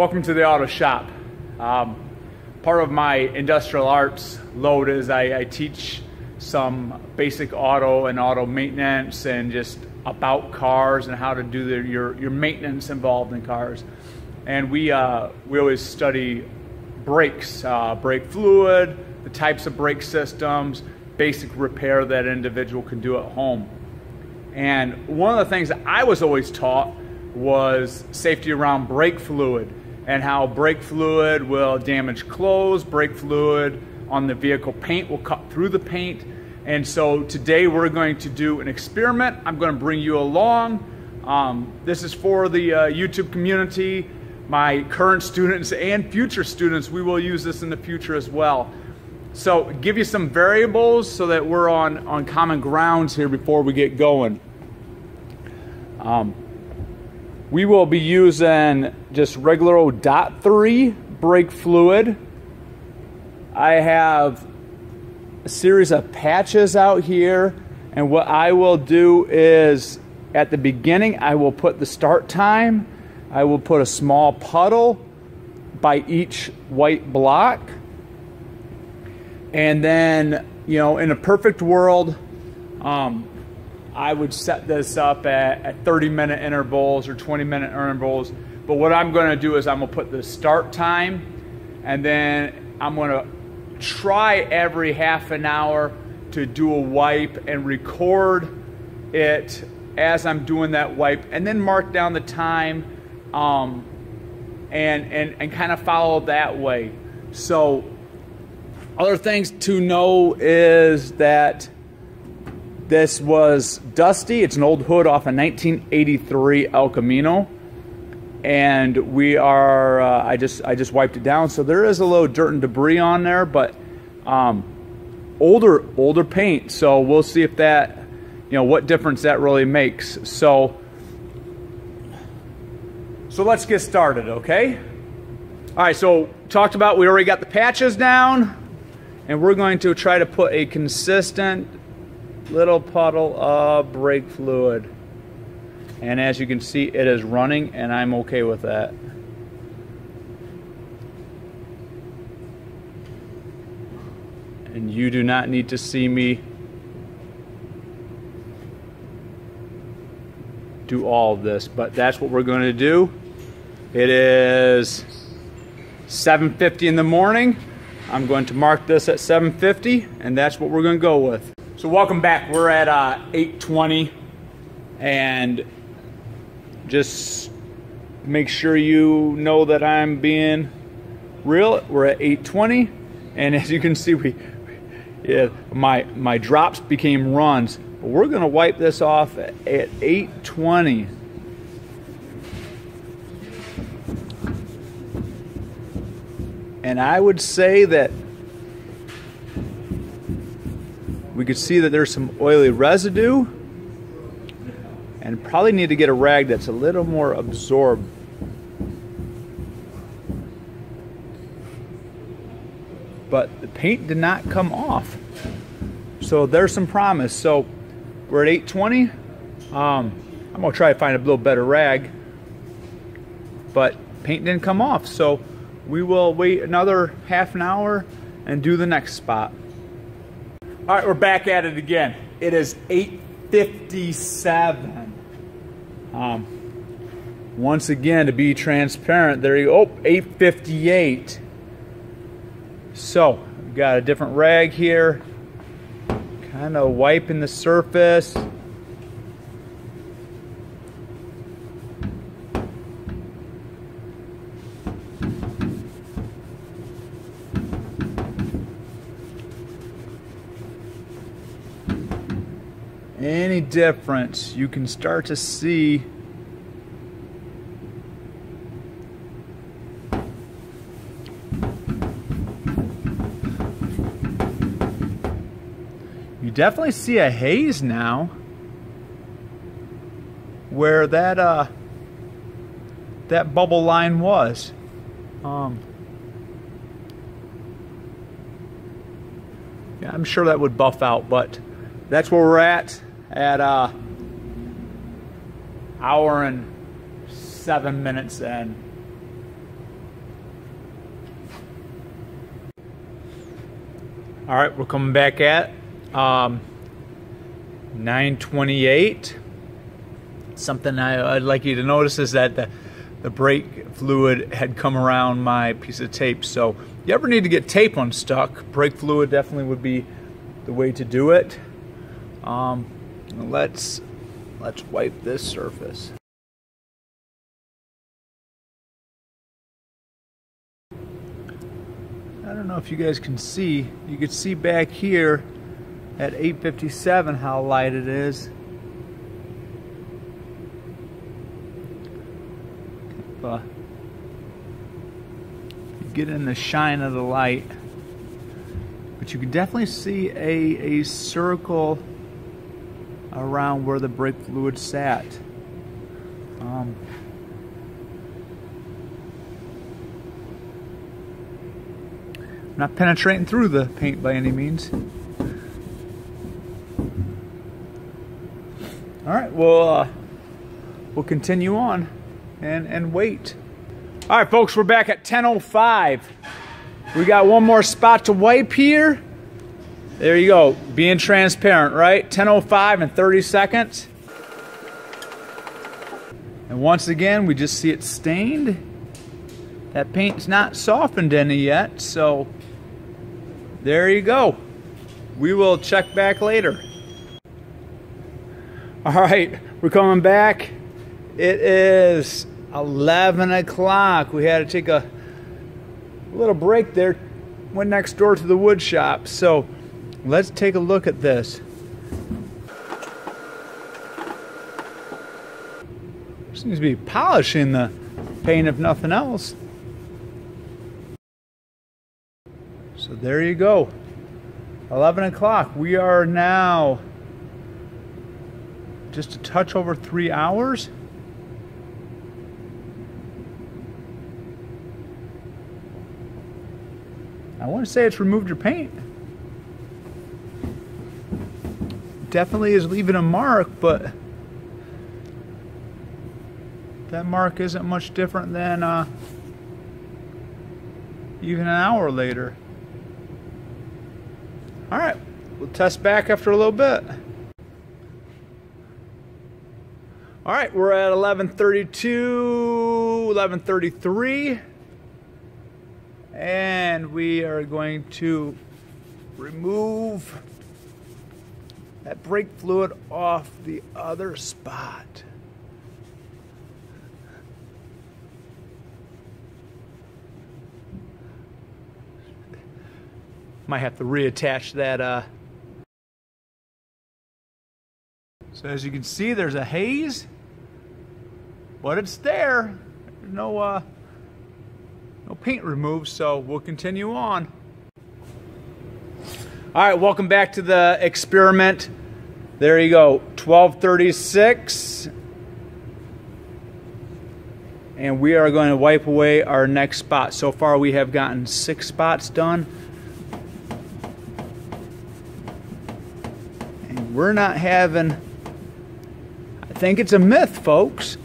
Welcome to the auto shop. Um, part of my industrial arts load is I, I, teach some basic auto and auto maintenance and just about cars and how to do the, your, your maintenance involved in cars. And we, uh, we always study brakes, uh, brake fluid, the types of brake systems, basic repair that an individual can do at home. And one of the things that I was always taught was safety around brake fluid and how brake fluid will damage clothes, brake fluid on the vehicle paint will cut through the paint. And so today we're going to do an experiment. I'm going to bring you along. Um, this is for the uh, YouTube community, my current students and future students. We will use this in the future as well. So give you some variables so that we're on, on common grounds here before we get going. Um, we will be using just regular old dot three brake fluid. I have a series of patches out here and what I will do is at the beginning I will put the start time. I will put a small puddle by each white block. And then, you know, in a perfect world, um, I would set this up at, at 30 minute intervals or 20 minute intervals. But what I'm going to do is I'm going to put the start time and then I'm going to try every half an hour to do a wipe and record it as I'm doing that wipe and then mark down the time um, and, and, and kind of follow that way. So, other things to know is that this was Dusty. It's an old hood off a 1983 El Camino. And we are, uh, I just I just wiped it down. So there is a little dirt and debris on there, but um, older older paint. So we'll see if that, you know, what difference that really makes. So, so let's get started, okay? All right, so talked about, we already got the patches down, and we're going to try to put a consistent little puddle of brake fluid. And as you can see, it is running and I'm okay with that. And you do not need to see me do all of this, but that's what we're going to do. It is 7.50 in the morning. I'm going to mark this at 7.50 and that's what we're going to go with. So welcome back. We're at uh, 820 and just make sure you know that I'm being real. We're at 820 and as you can see we yeah, my my drops became runs. But we're going to wipe this off at, at 820. And I would say that We could see that there's some oily residue and probably need to get a rag that's a little more absorbed. But the paint did not come off. So there's some promise. So we're at 820. Um, I'm gonna try to find a little better rag. But paint didn't come off. So we will wait another half an hour and do the next spot. All right, we're back at it again. It is 8.57. Um, once again, to be transparent, there you go. Oh, 8.58. So, got a different rag here. Kind of wiping the surface. Any difference, you can start to see you definitely see a haze now where that uh that bubble line was. Um yeah I'm sure that would buff out but that's where we're at at uh, hour and seven minutes in. All right, we're coming back at um, 928. Something I, would like you to notice is that the, the brake fluid had come around my piece of tape. So if you ever need to get tape unstuck, brake fluid definitely would be the way to do it. Um, let's let's wipe this surface. I don't know if you guys can see. You can see back here at 857 how light it is. Get in the shine of the light. But you can definitely see a, a circle around where the brake fluid sat. Um, not penetrating through the paint by any means. All right, well, uh, we'll continue on and, and wait. All right, folks, we're back at 10.05. We got one more spot to wipe here. There you go, being transparent, right? 10.05 and 30 seconds. And once again, we just see it stained. That paint's not softened any yet, so there you go. We will check back later. All right, we're coming back. It is 11 o'clock. We had to take a little break there. Went next door to the wood shop. So let's take a look at this. Seems to be polishing the paint if nothing else. So there you go. 11 o'clock. We are now just a touch over three hours. I want to say it's removed your paint. Definitely is leaving a mark, but that mark isn't much different than uh, even an hour later. All right, we'll test back after a little bit. All right, we're at 1132, 1133. And we are going to remove that brake fluid off the other spot. Might have to reattach that. Uh... So as you can see, there's a haze, but it's there. There's no uh, no paint removed, so we'll continue on. All right, welcome back to the experiment. There you go, 1236. And we are going to wipe away our next spot. So far we have gotten six spots done. And we're not having, I think it's a myth, folks.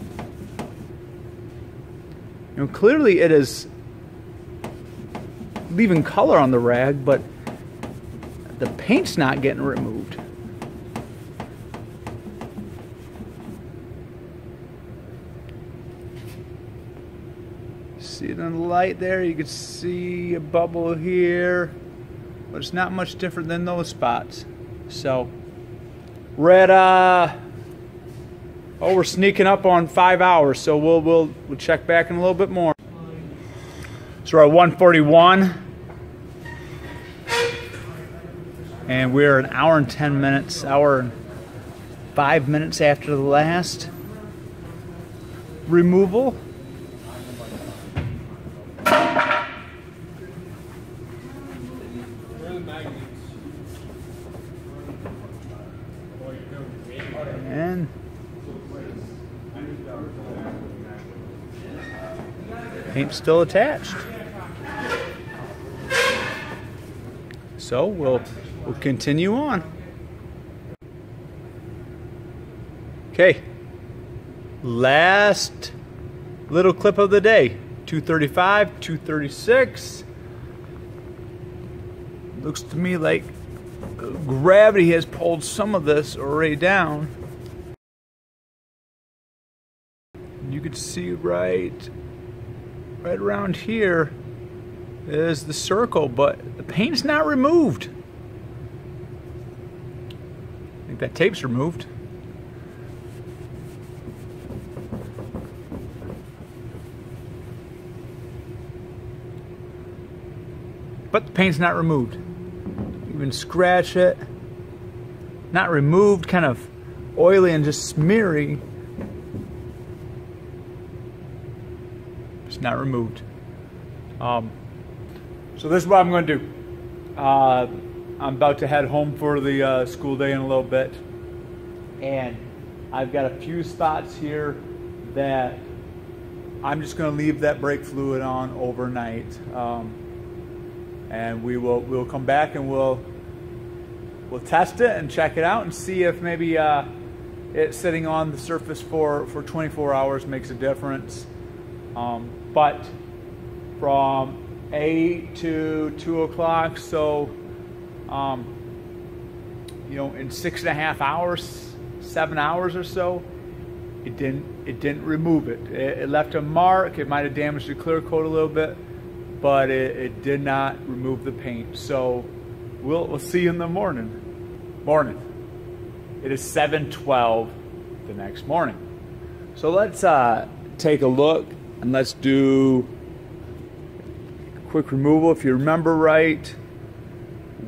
You know, clearly it is leaving color on the rag, but the paint's not getting removed. See it in the light there? You can see a bubble here, but it's not much different than those spots. So, red, uh, oh, we're sneaking up on five hours, so we'll, we'll, we'll check back in a little bit more. So we're at 141. And we're an hour and 10 minutes, hour and five minutes after the last removal. And paint still attached. So we'll we'll continue on. Okay, last little clip of the day 235, 236. looks to me like gravity has pulled some of this already down. You can see right, right around here is the circle, but the paint's not removed. Think that tape's removed. But the paint's not removed. You can scratch it. Not removed, kind of oily and just smeary. It's not removed. Um, so this is what I'm going to do. Uh, I'm about to head home for the uh, school day in a little bit. And I've got a few spots here that I'm just going to leave that brake fluid on overnight. Um, and we will we'll come back and we'll we'll test it and check it out and see if maybe uh, it sitting on the surface for for 24 hours makes a difference. Um, but from 8 to 2 o'clock, so um, you know, in six and a half hours, seven hours or so, it didn't it didn't remove it. It, it left a mark. It might have damaged the clear coat a little bit but it, it did not remove the paint. So we'll, we'll see you in the morning. Morning. It is 7:12 the next morning. So let's uh, take a look and let's do quick removal. If you remember right,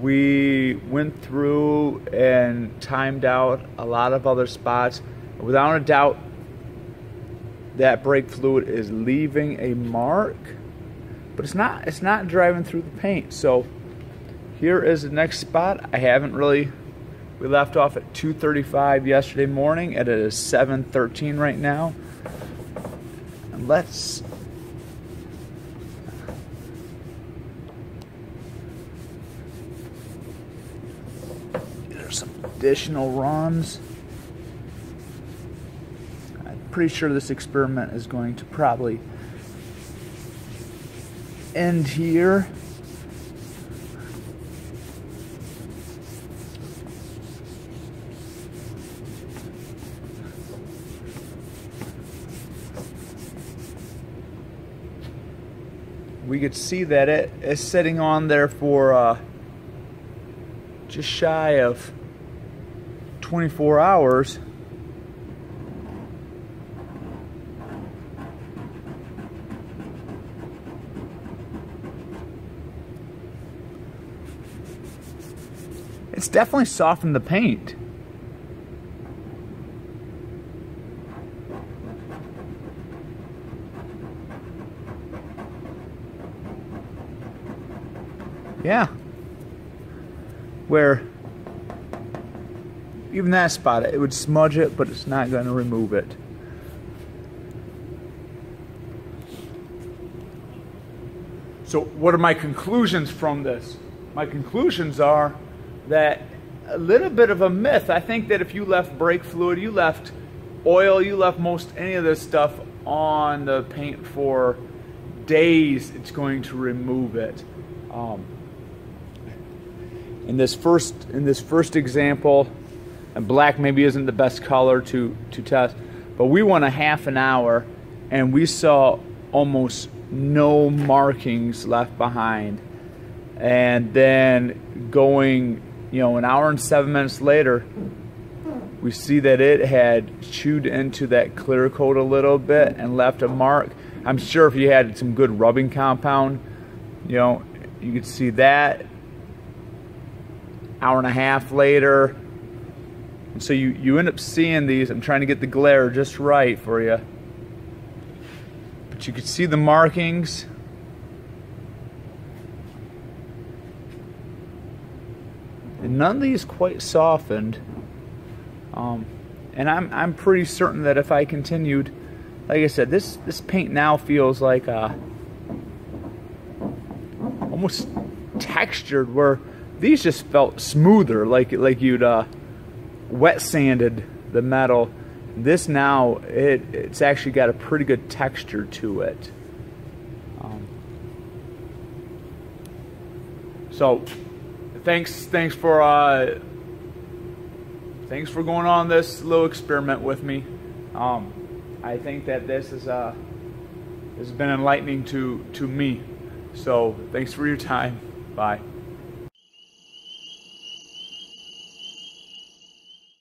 we went through and timed out a lot of other spots. Without a doubt, that brake fluid is leaving a mark but it's not it's not driving through the paint. So here is the next spot. I haven't really we left off at 2:35 yesterday morning and it is 7:13 right now. And let's There's some additional runs. I'm pretty sure this experiment is going to probably end here. We could see that it is sitting on there for uh, just shy of 24 hours. It's definitely softened the paint. Yeah. Where even that spot, it would smudge it, but it's not going to remove it. So, what are my conclusions from this? My conclusions are that a little bit of a myth. I think that if you left brake fluid, you left oil, you left most any of this stuff on the paint for days, it's going to remove it. Um, in this first in this first example, and black maybe isn't the best color to to test, but we went a half an hour, and we saw almost no markings left behind, and then going you know, an hour and seven minutes later, we see that it had chewed into that clear coat a little bit and left a mark. I'm sure if you had some good rubbing compound, you know, you could see that. Hour and a half later. And so you, you end up seeing these. I'm trying to get the glare just right for you. But you can see the markings. And none of these quite softened. Um, and I'm, I'm pretty certain that if I continued, like I said, this, this paint now feels like uh, almost textured where these just felt smoother, like, like you'd uh, wet sanded the metal. This now, it, it's actually got a pretty good texture to it. Um, so thanks, thanks for uh, thanks for going on this little experiment with me. Um, I think that this is uh, has been enlightening to to me. So thanks for your time. Bye.